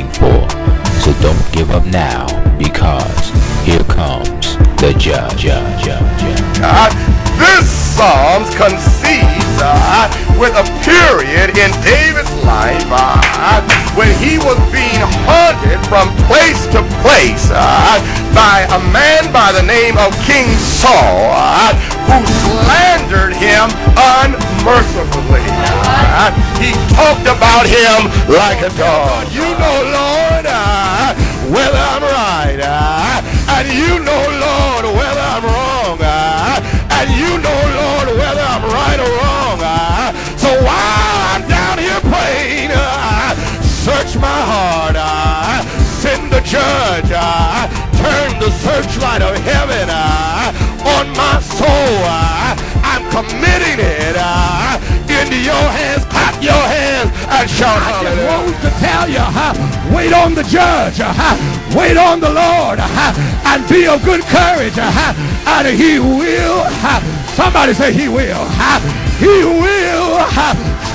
waiting for. So don't give up now, because here comes the judge. Uh, this Psalms concedes uh, with a period in David's life uh, when he was being hunted from place to place uh, by a man by the name of King Saul uh, who slandered him unmercifully. He talked about him like a dog. You know, Lord, uh, whether I'm right, uh, and you know, Lord, whether I'm wrong, uh, and you know, Lord, whether I'm right or wrong. Uh, so while I'm down here praying, uh, search my heart, uh, send the judge, turn the searchlight of heaven on my soul. I'm committing it into your hands. Clap your hands shout I just hallelujah. want to tell you, huh, wait on the judge, huh, wait on the Lord, huh, and be of good courage, huh, and he will, huh, somebody say he will, huh, he will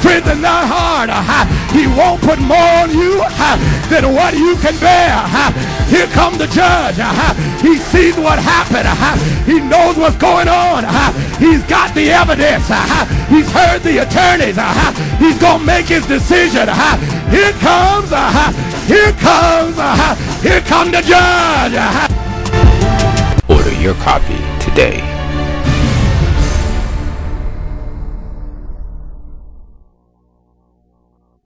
huh, strengthen thy heart. Uh, he won't put more on you uh, than what you can bear. Uh, here come the judge. he sees what happened. he knows what's going on. he's got the evidence. he's heard the attorneys. he's going to make his decision. Here comes, uh, here comes, uh, here come the judge. uh. Order your copy today.